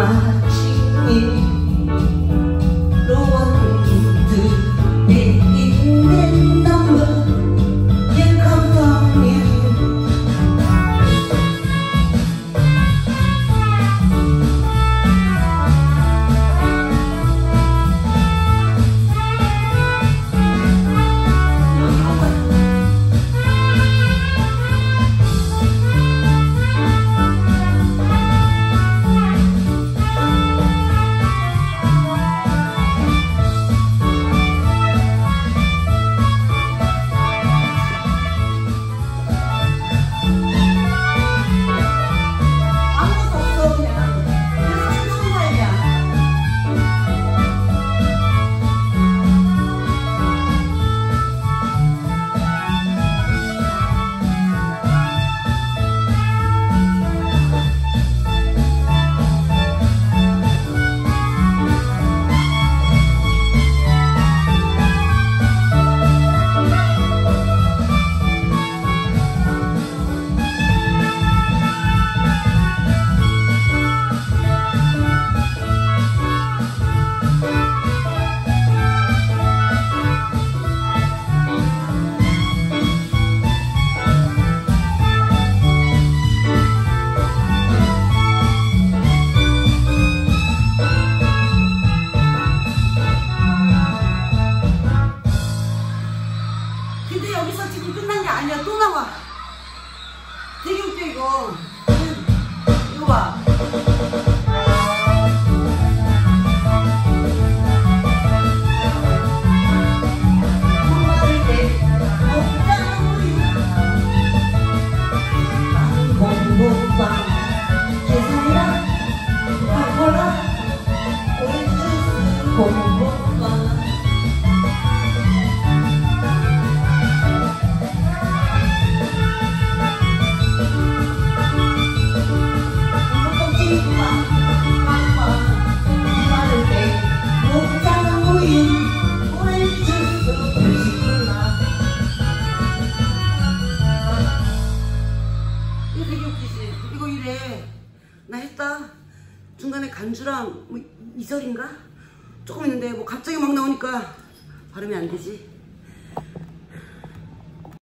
마. 이거. 봐 간주랑 뭐 이설인가? 조금 있는데 뭐 갑자기 막 나오니까 발음이 안 되지.